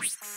Peace.